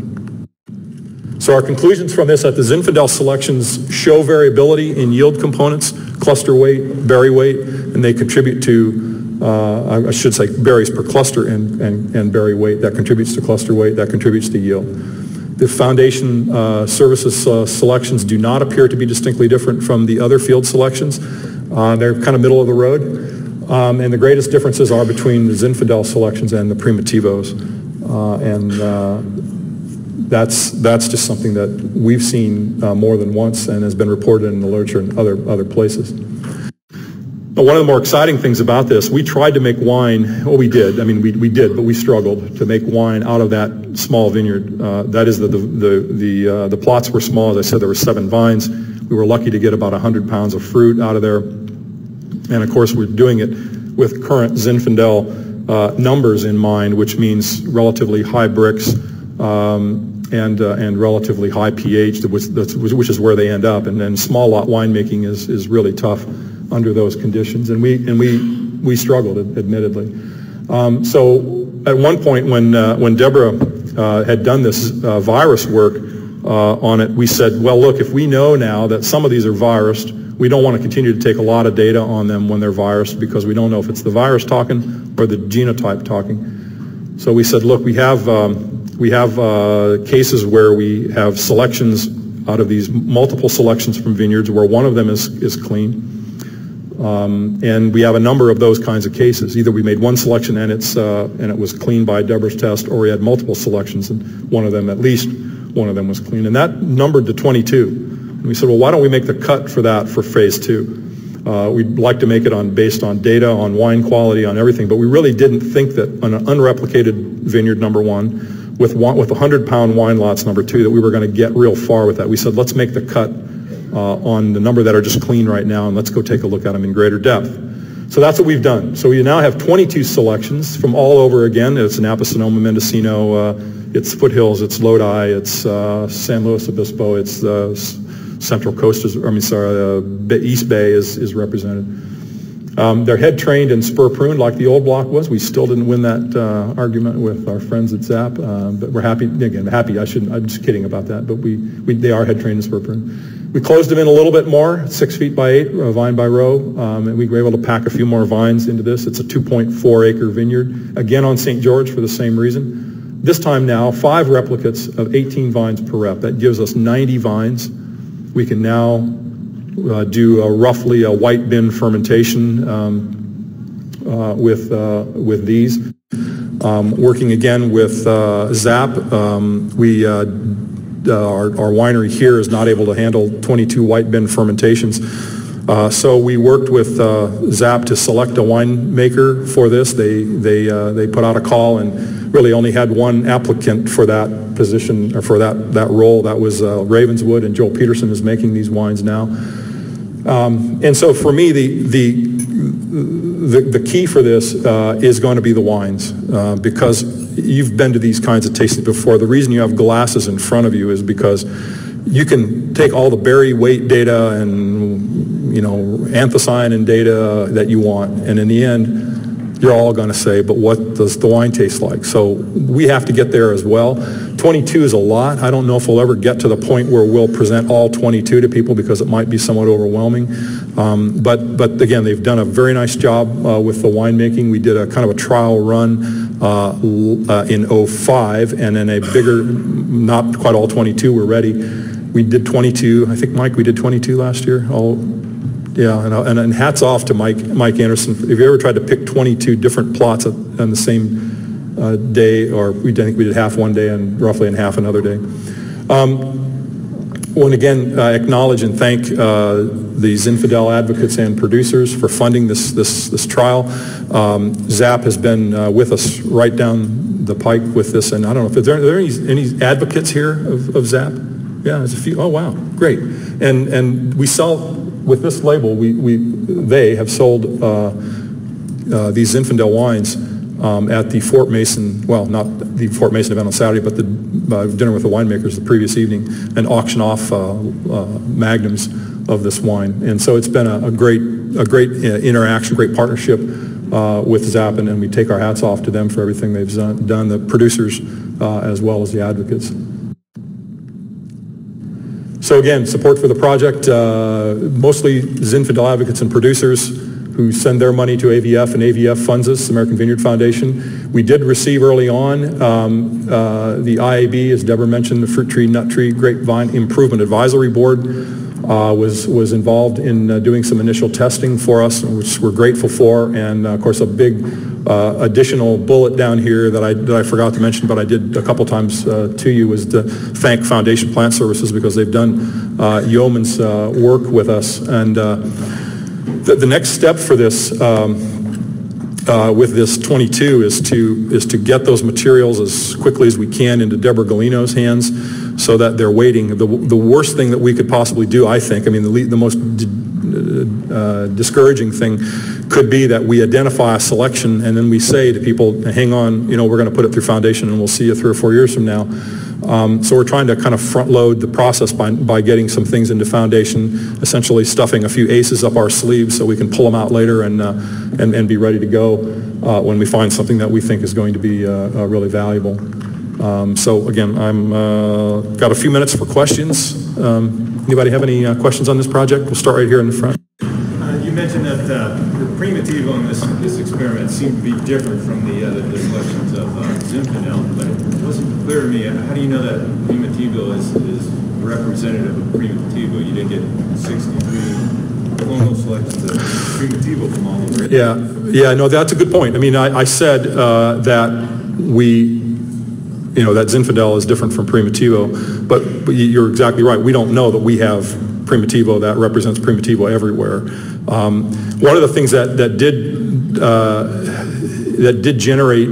So our conclusions from this that the Zinfandel selections show variability in yield components, cluster weight, berry weight, and they contribute to, uh, I should say, berries per cluster and, and, and berry weight. That contributes to cluster weight, that contributes to yield. The foundation uh, services uh, selections do not appear to be distinctly different from the other field selections. Uh, they're kind of middle of the road. Um, and the greatest differences are between the Zinfandel selections and the Primitivos. Uh, and uh, that's, that's just something that we've seen uh, more than once and has been reported in the literature and other, other places. One of the more exciting things about this, we tried to make wine, well we did, I mean we, we did, but we struggled to make wine out of that small vineyard. Uh, that is the, the, the, the, uh, the plots were small, as I said there were seven vines. We were lucky to get about 100 pounds of fruit out of there. And of course we're doing it with current Zinfandel uh, numbers in mind, which means relatively high Brix um, and, uh, and relatively high pH, which, which is where they end up. And then small lot winemaking is, is really tough under those conditions, and we and we we struggled, admittedly. Um, so at one point, when uh, when Deborah uh, had done this uh, virus work uh, on it, we said, well, look, if we know now that some of these are virused, we don't want to continue to take a lot of data on them when they're virused because we don't know if it's the virus talking or the genotype talking. So we said, look, we have um, we have uh, cases where we have selections out of these multiple selections from vineyards where one of them is is clean. Um, and we have a number of those kinds of cases. Either we made one selection and it's uh, and it was clean by Deborah's test, or we had multiple selections and one of them, at least one of them, was clean. And that numbered to 22. And we said, well, why don't we make the cut for that for phase two? Uh, we'd like to make it on based on data, on wine quality, on everything, but we really didn't think that on an unreplicated vineyard number one, with one, with 100 pound wine lots number two, that we were going to get real far with that. We said, let's make the cut on the number that are just clean right now, and let's go take a look at them in greater depth. So that's what we've done. So we now have 22 selections from all over again. It's Napa, Sonoma, Mendocino, uh, it's Foothills, it's Lodi, it's uh, San Luis Obispo, it's uh, Central Coast, is, I mean, sorry, uh, East Bay is, is represented. Um, they're head trained and spur pruned like the old block was. We still didn't win that uh, argument with our friends at ZAP, uh, but we're happy. Again, happy. I shouldn't. I'm just kidding about that. But we, we they are head trained and spur pruned. We closed them in a little bit more, six feet by eight, uh, vine by row, um, and we were able to pack a few more vines into this. It's a 2.4 acre vineyard, again on St. George for the same reason. This time now, five replicates of 18 vines per rep. That gives us 90 vines. We can now uh, do a, roughly a white bin fermentation um, uh, with, uh, with these. Um, working again with uh, ZAP, um, we, uh, our, our, winery here is not able to handle 22 white bin fermentations. Uh, so we worked with ZAP to select a winemaker for this. They, they, they put out a call and really only had one applicant for that position or for that, that role. That was Ravenswood, and Joel Peterson is making these wines now. Um, and so for me, the, the, the, the key for this uh, is going to be the wines uh, because you've been to these kinds of tastings before. The reason you have glasses in front of you is because you can take all the berry weight data and, you know, anthocyanin data that you want, and in the end, you're all going to say, but what does the wine taste like? So we have to get there as well. 22 is a lot. I don't know if we'll ever get to the point where we'll present all 22 to people because it might be somewhat overwhelming. Um, but, but again, they've done a very nice job uh, with the winemaking. We did a kind of a trial run uh, uh, in 05 and then a bigger, not quite all 22 were ready. We did 22. I think, Mike, we did 22 last year. All, yeah, and, and, and, hats off to Mike, Mike Anderson. If you ever tried to pick 22 different plots on the same uh, day, or we I think we did half one day and roughly in half another day. Um, want again uh, acknowledge and thank uh, the Zinfandel advocates and producers for funding this this this trial. Um, ZAP has been uh, with us right down the pike with this, and I don't know if there, are there any, any advocates here of, of ZAP. Yeah, there's a few. Oh wow, great. And and we sell with this label, we, we, they have sold uh, uh, these Zinfandel wines um, at the Fort Mason, well, not the Fort Mason event on Saturday, but the uh, dinner with the winemakers the previous evening and auction off uh, uh, magnums of this wine. And so it's been a, a great, a great uh, interaction, great partnership with Zap, and, we take our hats off to them for everything they've done, the producers as well as the advocates. So again, support for the project, uh, mostly Zinfandel advocates and producers who send their money to AVF, and AVF funds us, American Vineyard Foundation. We did receive early on um, uh, the IAB, as Deborah mentioned, the Fruit Tree, Nut Tree, Grapevine Improvement Advisory Board uh, was, was involved in uh, doing some initial testing for us, which we're grateful for, and uh, of course a big uh, additional bullet down here that I, that I forgot to mention, but I did a couple times uh, to you, was to thank Foundation Plant Services because they've done yeoman's work with us. And the, the, next step for this, um, uh, with this 22, is to is to get those materials as quickly as we can into Deborah Golino's hands, so that they're waiting. The, the worst thing that we could possibly do, I think, I mean, the, the most uh, discouraging thing could be that we identify a selection and then we say to people, hang on, you know, we're going to put it through foundation and we'll see you three or four years from now. Um, So we're trying to kind of front-load the process by, by getting some things into foundation, essentially stuffing a few aces up our sleeves so we can pull them out later and, uh, and, and be ready to go uh, when we find something that we think is going to be uh, uh, really valuable. Um, So again, I'm, uh, got a few minutes for questions. Um, Anybody have any uh, questions on this project? We'll start right here in the front. You mentioned that the Primitivo on this, seemed to be different from the other the selections of uh, Zinfandel, but it wasn't clear to me, how do you know that Primitivo is, is representative of Primitivo? You didn't get 63 clonal selections of Primitivo from all over. Yeah, yeah, no, that's a good point. I mean, I, I said uh, that we, you know, that Zinfandel is different from Primitivo, but, but you're exactly right. We don't know that we have Primitivo that represents Primitivo everywhere. Um, one of the things that, that did, uh, that did generate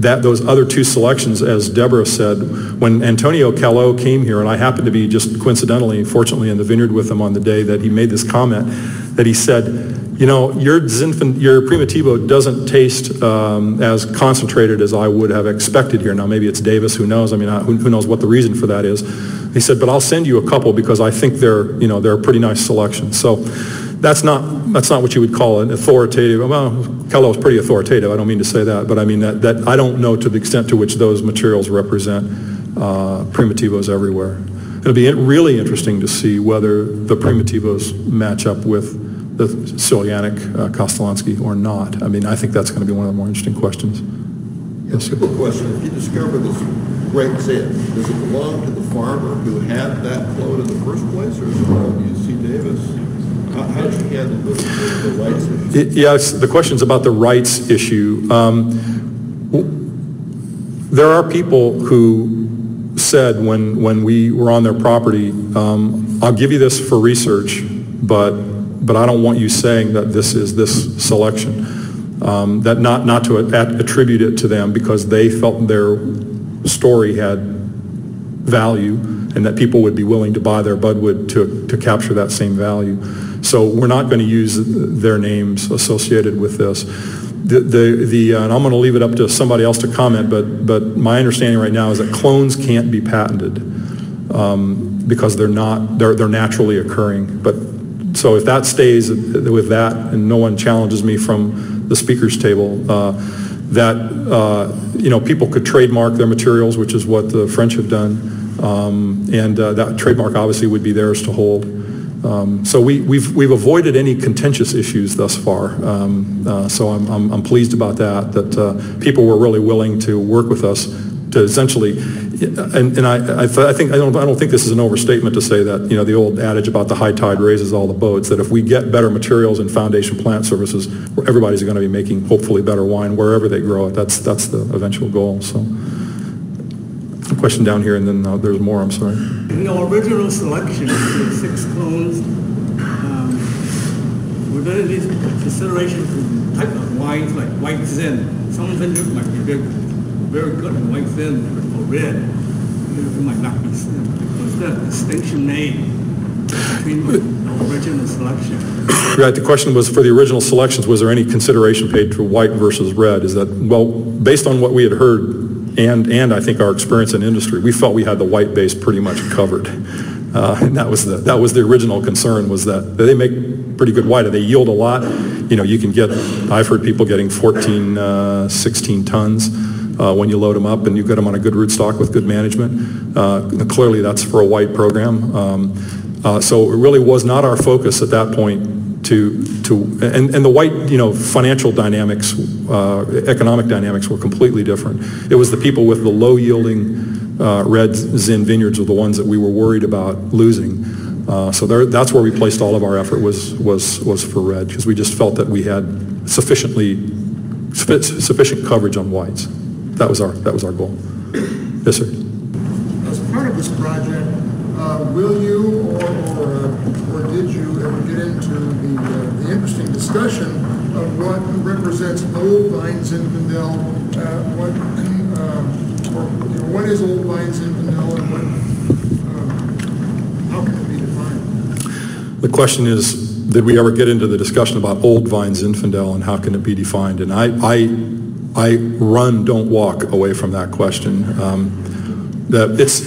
that, those other two selections, as Deborah said, when Antonio Calò came here, and I happened to be just coincidentally, fortunately, in the vineyard with him on the day that he made this comment, that he said, you know, your Zinfand, your Primitivo doesn't taste um, as concentrated as I would have expected here. Now, maybe it's Davis, who knows? I mean, who, who knows what the reason for that is? He said, but I'll send you a couple because I think they're, you know, they're a pretty nice selection. So that's not, that's not what you would call an authoritative, well, Calò's pretty authoritative, I don't mean to say that, but I mean that, that I don't know to the extent to which those materials represent uh, Primitivos everywhere. It'll be really interesting to see whether the Primitivos match up with the Celianic uh, Kostolansky or not. I mean, I think that's going to be one of the more interesting questions. Yes, sir. Simple question, if you discover this great zin, does it belong to the farmer who had that clone in the first place, or does it to UC Davis? Yes, the question's about the rights issue. Um, There are people who said when, when we were on their property, um, I'll give you this for research, but, but I don't want you saying that this is this selection. Um, That not, not to attribute it to them because they felt their story had value and that people would be willing to buy their Budwood to, to capture that same value. So we're not going to use their names associated with this. The, the, the uh, and I'm going to leave it up to somebody else to comment, but, but my understanding right now is that clones can't be patented um, because they're not, they're, they're naturally occurring. But, so if that stays with that and no one challenges me from the speaker's table, uh, that, uh, you know, people could trademark their materials, which is what the French have done. Um, And uh, that trademark obviously would be theirs to hold. Um, So we, we've, we've avoided any contentious issues thus far. Um, uh, So I'm, I'm, I'm pleased about that, that uh, people were really willing to work with us to essentially, and, and I, I I think, I don't, I don't think this is an overstatement to say that, you know, the old adage about the high tide raises all the boats, that if we get better materials and foundation plant services, everybody's going to be making hopefully better wine wherever they grow it. That's, that's the eventual goal, so. Question down here, and then uh, there's more, I'm sorry. In the original selection, six clones, um, were there any consideration for type of wines like white zin? Some vineyards might be very, very good in white zin or red. It might not be zin. Was distinction made between the original selection? Right, the question was, for the original selections, was there any consideration paid for white versus red? Is that, well, based on what we had heard, and, and I think our experience in industry, we felt we had the white base pretty much covered. Uh, And that was the, that was the original concern, was that they make pretty good white, they yield a lot. You know, you can get, I've heard people getting 14, uh, 16 tons uh, when you load them up, and you get them on a good rootstock with good management. Uh, Clearly, that's for a white program. Um, uh, So it really was not our focus at that point to, to, and, and the white, you know, financial dynamics, uh, economic dynamics were completely different. It was the people with the low-yielding uh, red Zin vineyards were the ones that we were worried about losing. Uh, So there, that's where we placed all of our effort was, was, was for red, because we just felt that we had sufficiently, suffi- sufficient coverage on whites. That was our, that was our goal. Yes, sir. As part of this project, uh, will you or, or, uh, or did you ever get into discussion of what represents old vine Zinfandel, uh, what, um, or, you know, what is old vine Zinfandel and what, um, how can it be defined? The question is, did we ever get into the discussion about old vine Zinfandel and how can it be defined? And I, I, I run, don't walk away from that question. Um, that it's,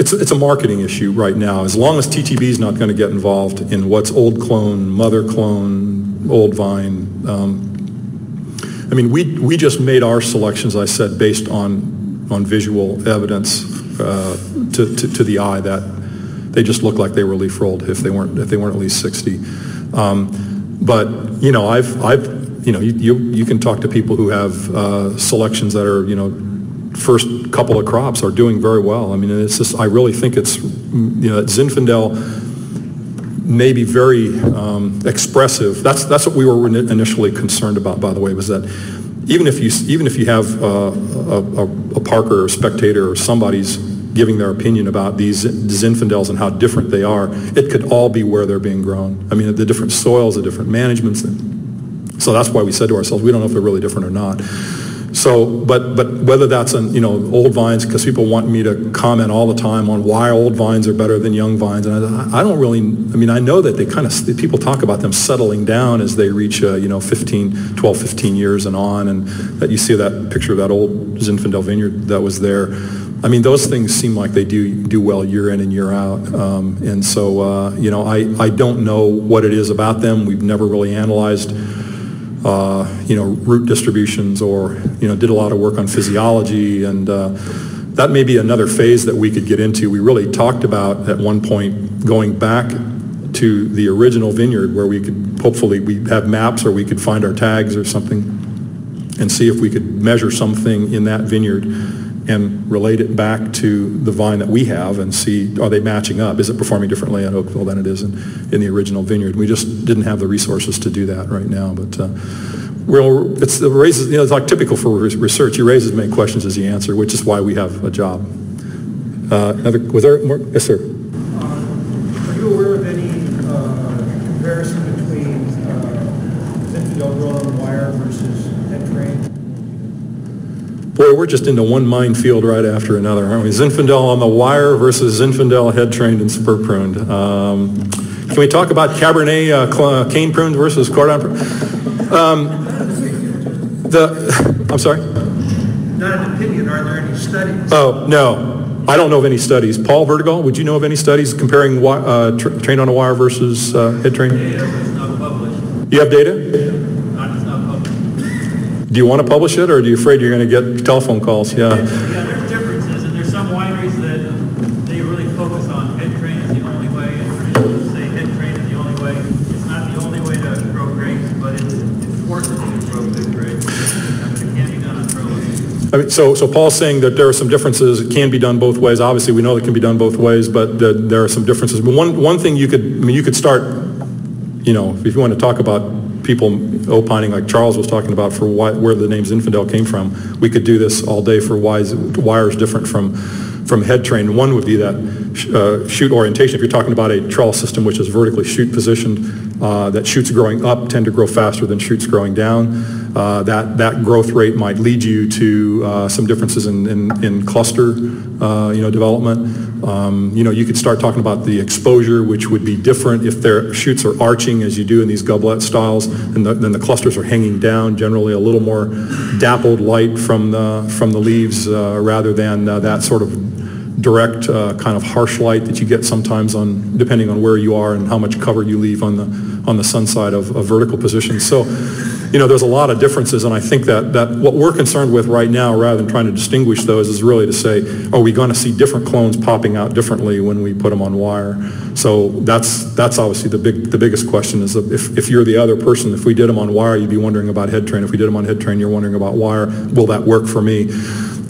it's, it's a marketing issue right now. As long as TTB is not going to get involved in what's old clone, mother clone, old vine, um, I mean, we, we just made our selections, I said, based on, on visual evidence uh, to, to, to the eye that they just looked like they were leaf rolled if they weren't, if they weren't at least 60. Um, but, you know, I've, I've, you know, you, you, you can talk to people who have uh, selections that are, you know, first couple of crops are doing very well. I mean, it's just, I really think it's, you know, Zinfandel may be very um, expressive. That's, that's what we were initially concerned about, by the way, was that even if you, even if you have uh, a, a, a Parker or a Spectator or somebody's giving their opinion about these Zinfandels and how different they are, it could all be where they're being grown. I mean, the different soils, the different managements. So that's why we said to ourselves, we don't know if they're really different or not. So, but, but whether that's on, you know, old vines, because people want me to comment all the time on why old vines are better than young vines. And I, I don't really, I mean, I know that they kind of, people talk about them settling down as they reach, uh, you know, 15, 12, 15 years and on. And that you see that picture of that old Zinfandel vineyard that was there. I mean, those things seem like they do do well year in and year out. Um, and so, uh, you know, I, I don't know what it is about them. We've never really analyzed uh, you know, root distributions or, you know, did a lot of work on physiology. And uh, that may be another phase that we could get into. We really talked about at one point going back to the original vineyard where we could hopefully we have maps or we could find our tags or something and see if we could measure something in that vineyard and relate it back to the vine that we have and see are they matching up? Is it performing differently at Oakville than it is in, in the original vineyard? We just didn't have the resources to do that right now, but uh, it's, it raises, you know, it's like typical for research. You raise as many questions as you answer, which is why we have a job. Uh, another, was there more? Yes, sir. Uh, are you aware of any uh, comparison between uh, Zinfandel grown on wire versus head train? Boy, we're just into one minefield right after another, aren't we? Zinfandel on the wire versus Zinfandel head trained and spur pruned. Um, can we talk about Cabernet uh, cane prunes versus cordon prunes? Um, the, I'm sorry? Not an opinion. Are there any studies? Oh, no. I don't know of any studies. Paul Verdegaal, would you know of any studies comparing uh, tra- trained on a wire versus uh, head trained? Data is not published. You have data? Do you want to publish it, or are you afraid you're going to get telephone calls? Yeah. Yeah, there's differences, and there's some wineries that they really focus on head train is the only way, and others say head train is the only way. It's not the only way to grow grapes, but it's, it's forces to grow good grapes. It can be done on trellis. I mean, so, so Paul's saying that there are some differences. It can be done both ways. Obviously, we know it can be done both ways, but the, there are some differences. But one, one thing you could, I mean, you could start, you know, if you want to talk about people opining like Charles was talking about for why, where the name Zinfandel came from. We could do this all day for why is different from from head train. One would be that uh, shoot orientation. If you're talking about a trellis system which is vertically shoot positioned, uh, that shoots growing up tend to grow faster than shoots growing down. Uh, that that growth rate might lead you to uh, some differences in, in, in cluster, uh, you know, development. Um, you know, you could start talking about the exposure, which would be different if their shoots are arching as you do in these goblet styles, and the, then the clusters are hanging down, generally a little more dappled light from the, from the leaves uh, rather than uh, that sort of direct uh, kind of harsh light that you get sometimes on, depending on where you are and how much cover you leave on the, on the sun side of, of vertical positions. So you know, there's a lot of differences, and I think that, that what we're concerned with right now, rather than trying to distinguish those, is really to say, are we going to see different clones popping out differently when we put them on wire? So that's that's obviously the big the biggest question is if, if you're the other person, if we did them on wire, you'd be wondering about head train. If we did them on head train, you're wondering about wire. Will that work for me?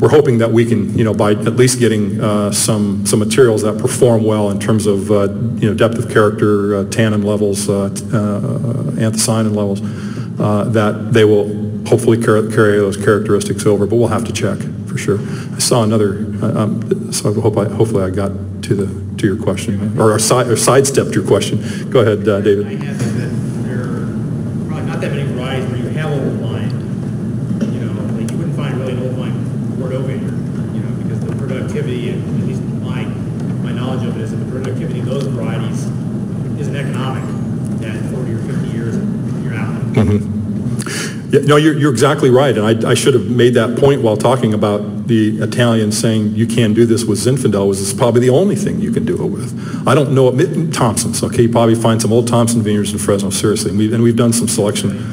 We're hoping that we can, you know, by at least getting uh, some some materials that perform well in terms of, uh, you know, depth of character, uh, tannin levels, uh, uh, anthocyanin levels uh, that they will hopefully carry, those characteristics over, but we'll have to check for sure. I saw another, uh, um, so I hope I, hopefully I got to the to your question or, or, or sidestepped your question. Go ahead, uh, David. I have that there are probably not that many varieties where you have old vine. You know, like you wouldn't find really an old vine Bordeaux vineyard, you know, because the productivity, at least my my knowledge of it is that the productivity of those varieties isn't economic at 40 or 50 years Mm-hmm. Yeah, no, you're, you're exactly right, and I, I should have made that point while talking about the Italian saying you can do this with Zinfandel, was probably the only thing you can do it with. I don't know, Thompson's, okay, you probably find some old Thompson vineyards in Fresno, seriously, and we've, and we've done some selection.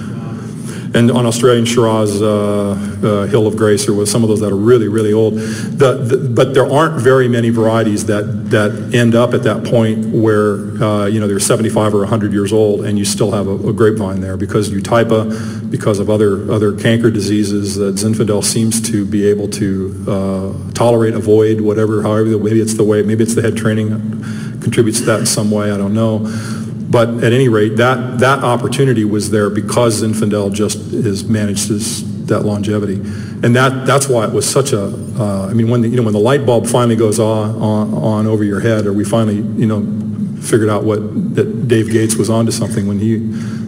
And on Australian Shiraz, uh, uh, Hill of Grace, or some of those that are really, really old. The, the, but there aren't very many varieties that, that end up at that point where, uh, you know, they're 75 or 100 years old and you still have a, a grapevine there because Eutypa, because of other, other canker diseases that Zinfandel seems to be able to tolerate, avoid, whatever, however, maybe it's the way, maybe it's the head training contributes to that in some way, I don't know. But at any rate, that, that opportunity was there because Zinfandel just has managed his, that longevity. And that, that's why it was such a. Uh, I mean, when the, you know, when the light bulb finally goes on, on, on over your head, or we finally, you know, figured out what, that Dave Gates was onto something when he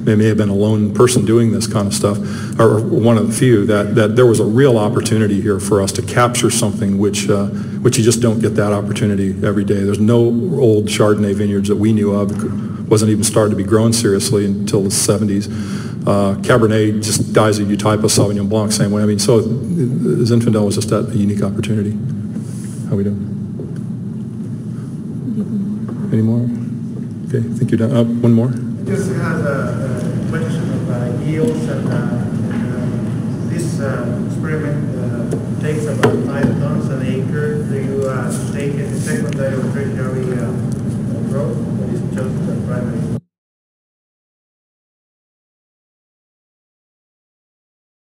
they may have been a lone person doing this kind of stuff, or one of the few, that, that there was a real opportunity here for us to capture something which, uh, which you just don't get that opportunity every day. There's no old Chardonnay vineyards that we knew of wasn't even started to be grown seriously until the 70s. Uh, Cabernet just dies of Eutypa Sauvignon Blanc same way. I mean, so Zinfandel was just a unique opportunity. How we doing? Any more? Okay, I think you're done. Uh, one more. Just has a, a question of uh, yields and, uh, uh, this uh, experiment uh, takes about five tons an acre. Do you take it secondary or tertiary growth? primary.